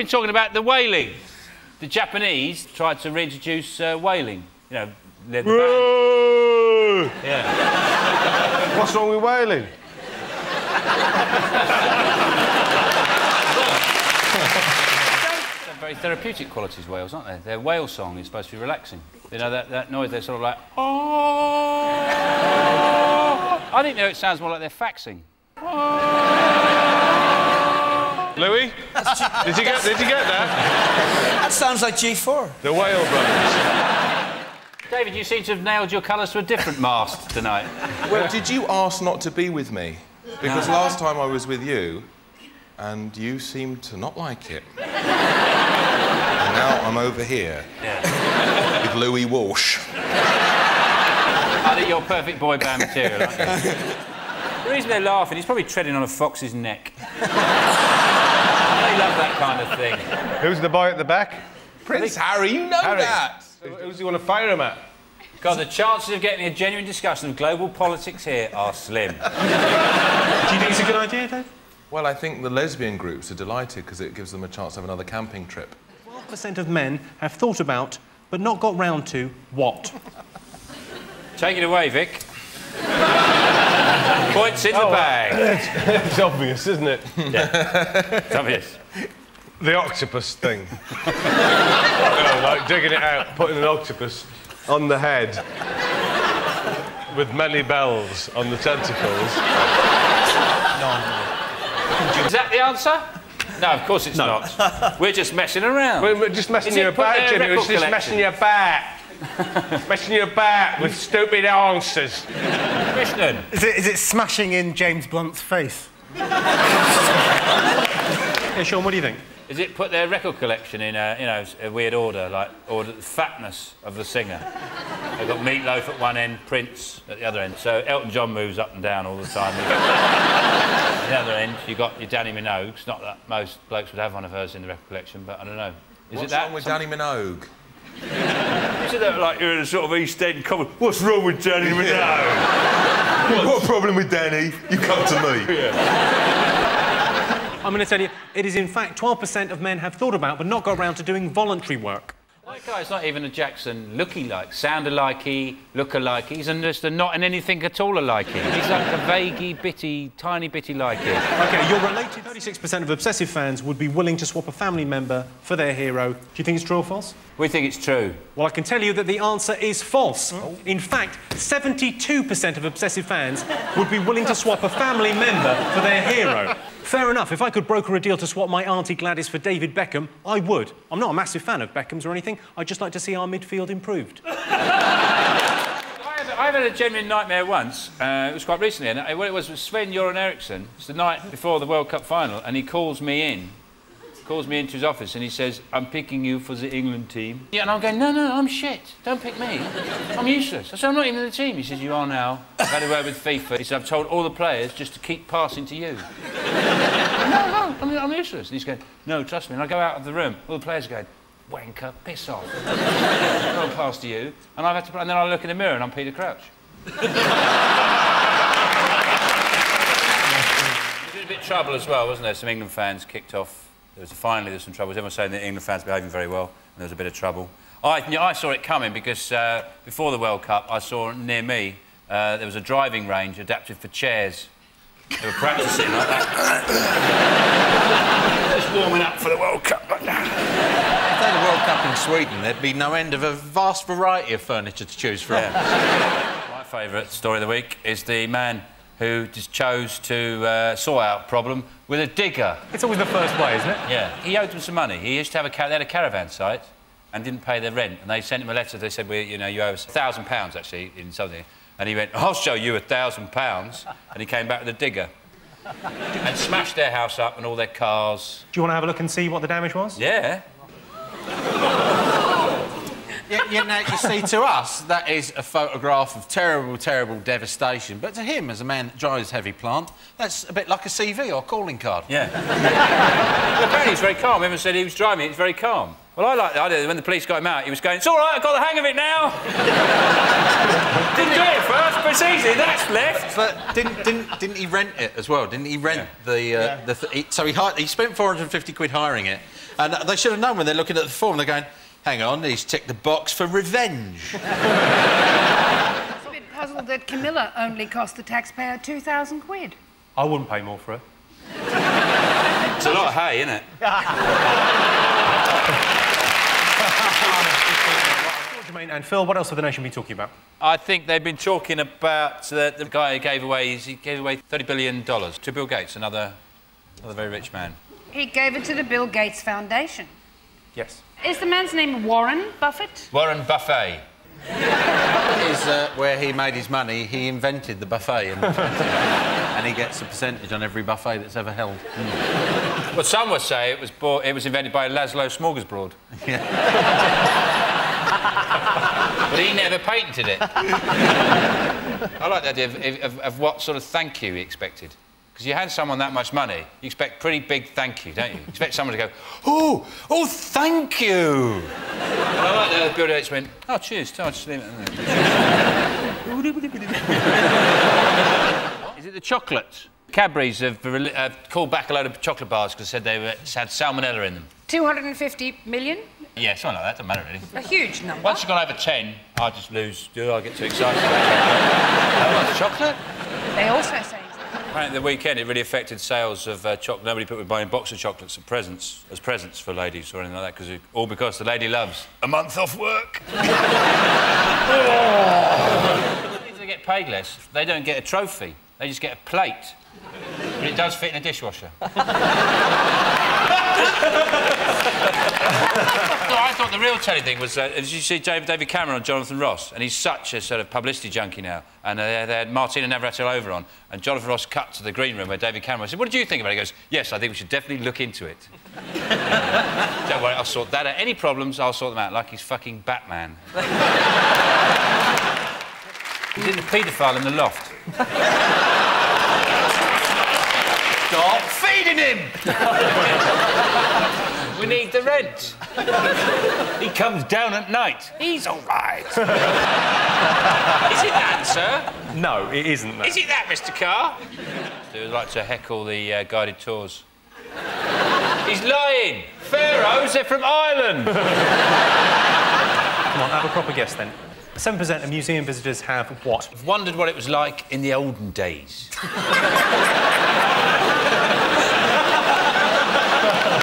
been talking about the whaling. The Japanese tried to reintroduce uh, whaling. You know, the. Yeah. What's wrong with whaling? They're very therapeutic qualities, whales, aren't they? Their whale song is supposed to be relaxing. You know, that, that noise, they're sort of like, oh. I think, though, it sounds more like they're faxing. Louis? did you get did you get that? That sounds like G4. The Whale Brothers. David, you seem to have nailed your colours to a different mast tonight. Well, did you ask not to be with me? Because last time I was with you, and you seemed to not like it. and now I'm over here with Louis Walsh. I think you're perfect boy band material, aren't you? The reason they're laughing, he's probably treading on a fox's neck. they love that kind of thing. Who's the boy at the back? Prince Harry, you know Harry. that. Who's he want to fire him at? God, the chances of getting a genuine discussion of global politics here are slim. Do you think it's a good idea, Dave? Well, I think the lesbian groups are delighted because it gives them a chance to have another camping trip. 12% of men have thought about, but not got round to, what? Take it away, Vic. Points in the oh, bag. It's obvious, isn't it? It's obvious. The octopus thing. you know, like digging it out, putting an octopus on the head with many bells on the tentacles. Is that the answer? No, of course it's not. We're just messing around. We're, we're just messing Is it you about, Jimmy. We're record just collection? messing you about. messing you about with stupid answers. Krishnan. Is it, is it smashing in James Blunt's face? Yeah, Sean, what do you think? Is it put their record collection in a, you know, a weird order, like order the fatness of the singer? They've got Meatloaf at one end, Prince at the other end. So Elton John moves up and down all the time. at the other end, you've got your Dannii Minogues. Not that most blokes would have one of hers in the record collection, but I don't know. Is What's it that? wrong with Some- Dannii Minogue? Is it that, like you're in a sort of East End comment? What's wrong with Dannii Minogue? What problem with Dannii? You come to me. I'm going to tell you, it is in fact 12% of men have thought about, but not got round to doing voluntary work. That guy's not even a Jackson looky like, sound alikey, look alike. He's just a not in anything at all alikey. He's like a vaguey, bitty, tiny bitty likey. OK, you're related. 36% of obsessive fans would be willing to swap a family member for their hero. Do you think it's true or false? We think it's true. Well, I can tell you that the answer is false. In fact, 72% of obsessive fans would be willing to swap a family member for their hero. Fair enough. If I could broker a deal to swap my Auntie Gladys for David Beckham, I would. I'm not a massive fan of Beckham's or anything. I'd just like to see our midfield improved. I've had a genuine nightmare once. Uh, it was quite recently, and it, well, it was with Sven Göran Eriksson. It's the night before the World Cup final, and he calls me in. Calls me into his office and he says, I'm picking you for the England team. Yeah, and I'm going, no, no, I'm shit. Don't pick me. I'm useless. I said, I'm not even in the team. He says, you are now. I've had a word with FIFA. He said, I've told all the players just to keep passing to you. No, no, I'm, I'm useless. And he's going, no, trust me. And I go out of the room. All the players are going, wanker, piss off. Pass to you. And I've had to, and then I look in the mirror and I'm Peter Crouch. There's a bit of trouble as well, wasn't there? Some England fans kicked off. There was finally there was some trouble. Everyone saying that England fans behaving very well, and there was a bit of trouble. I, I saw it coming because uh, before the World Cup, I saw near me uh, there was a driving range adapted for chairs. They were practicing like that. Just warming up for the World Cup. If they had a World Cup in Sweden, there'd be no end of a vast variety of furniture to choose from. My favourite story of the week is the man who just chose to uh, sort out a problem with a digger. It's always the first way, isn't it? Yeah, he owed them some money. He used to have a ca- they had a caravan site and didn't pay their rent, and they sent him a letter. They said, "We, you know, you owe us a thousand pounds actually in something." And he went, "I'll show you a thousand pounds," and he came back with a digger and smashed their house up and all their cars. Do you want to have a look and see what the damage was? Yeah. Yeah, yeah, now, you see, to us, that is a photograph of terrible, terrible devastation. But to him, as a man that drives heavy plant, that's a bit like a CV or calling card. Yeah. well, apparently he's very calm. Everyone said he was driving it. He's very calm. Well, I like the idea that when the police got him out, he was going, "It's all right. I've got the hang of it now." Didn't do it at first, but it's easy. That's left. But didn't, didn't, didn't he rent it as well? Didn't he rent the... Uh, the th- he, so he, he spent 450 quid hiring it, And they should have known when they're looking at the form, they're going, hang on, he's ticked the box for revenge. I'm a bit puzzled that Camilla only cost the taxpayer 2,000 quid. I wouldn't pay more for her. It's a lot of hay, isn't it? Jermaine and Phil, what else have the nation been talking about? I think they've been talking about uh, the guy who gave away he gave away thirty billion dollars to Bill Gates, another another very rich man. He gave it to the Bill Gates Foundation. Yes. Is the man's name Warren Buffett? Warren Buffett. is uh, where he made his money. He invented the buffet, and, and he gets a percentage on every buffet that's ever held. Well, some would say it was bought, it was invented by Laszlo Smorgasbord. but he never patented it. I like the idea of, of, of what sort of thank you he expected. Because you hand someone that much money, you expect pretty big thank you, don't you? You expect someone to go, oh, oh, thank you. And I like that Bill Gates went, oh, cheers, I'll just leave it there. Is it the chocolate? Cadbury's have, rel- have called back a load of chocolate bars because they said they were, had salmonella in them. 250 million? Yeah, something like that, doesn't matter really. A huge number. Once you've gone over 10, I just lose. Do I get too excited about chocolate? chocolate? They also say Apparently, the weekend it really affected sales of uh, chocolate. Nobody put me buying box of chocolates as presents, as presents for ladies or anything like that, because all because the lady loves a month off work. if they get paid less, they don't get a trophy. They just get a plate. But it does fit in a dishwasher. I thought the real telly thing was, uh, did you see David, Cameron on Jonathan Ross? And he's such a sort of publicity junkie now. And uh, they had Martina Navratilova on, and Jonathan Ross cut to the green room where David Cameron said, what did you think about it? He goes, yes, I think we should definitely look into it. Don't worry, I'll sort that out. Any problems, I'll sort them out, like he's fucking Batman. he's in the paedophile in the loft. Stop feeding him! We need the rent. he comes down at night. He's all right. Is it that, sir? No, it isn't that. Is it that, Mr. Carr? They would like to heckle the uh, guided tours. He's lying. Pharaohs, they're from Ireland. Come on, have a proper guess then. 7% of museum visitors have what? I've wondered what it was like in the olden days.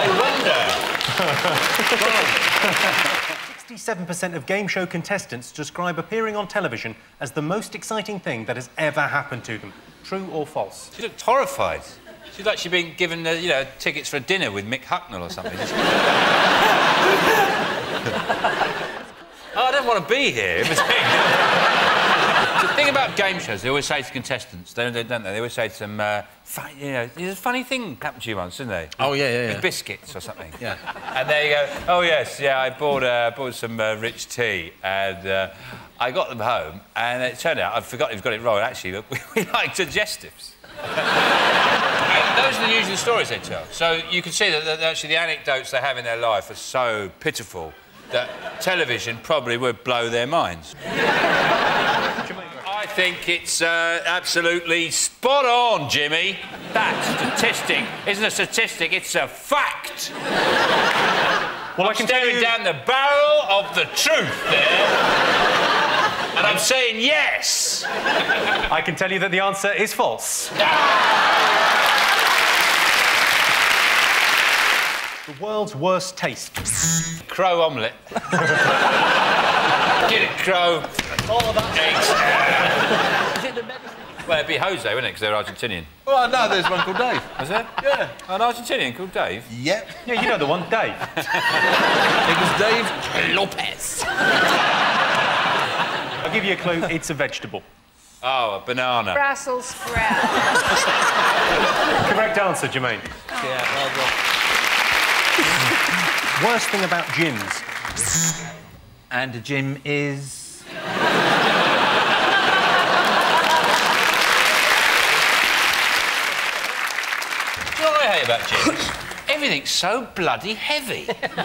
I wonder. 67% of game show contestants describe appearing on television as the most exciting thing that has ever happened to them. True or false? She looked horrified. She's like she'd been given, uh, you know, tickets for a dinner with Mick Hucknall or something. oh, I don't want to be here. the thing about game shows, they always say to contestants, don't they? Don't they? they always say to them, uh, fun, you know, there's a funny thing happened to you once, didn't they? Oh, yeah, yeah, yeah. With biscuits or something. Yeah. And there you go, oh, yes, yeah, I bought, uh, bought some uh, rich tea and uh, I got them home and it turned out, I forgot you've got it wrong, actually, but we, we like digestives. those are the usual stories they tell. So you can see that, that actually the anecdotes they have in their life are so pitiful that television probably would blow their minds. I think it's uh, absolutely spot on, Jimmy. That statistic isn't a statistic, it's a fact. Well, I'm I can tell staring you... down the barrel of the truth there. and I'm saying yes. I can tell you that the answer is false. the world's worst taste. Crow omelette. Get it, crow. Oh, that... Well, it'd be Jose, wouldn't it? Because they're Argentinian. Well, no, there's one called Dave. Was there? Yeah. Oh, an Argentinian called Dave? Yep. Yeah, you know the one, Dave. It was Dave Lopez. I'll give you a clue. It's a vegetable. Oh, a banana. Brussels sprout. Correct answer, Jermaine. Yeah, well done. Worst thing about gyms. And a gym is... You know what I hate about gyms? Everything's so bloody heavy. My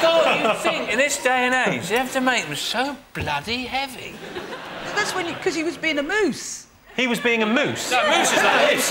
God, you think in this day and age you have to make them so bloody heavy? That's when because he was being a moose. He was being a moose. No, moose is like this.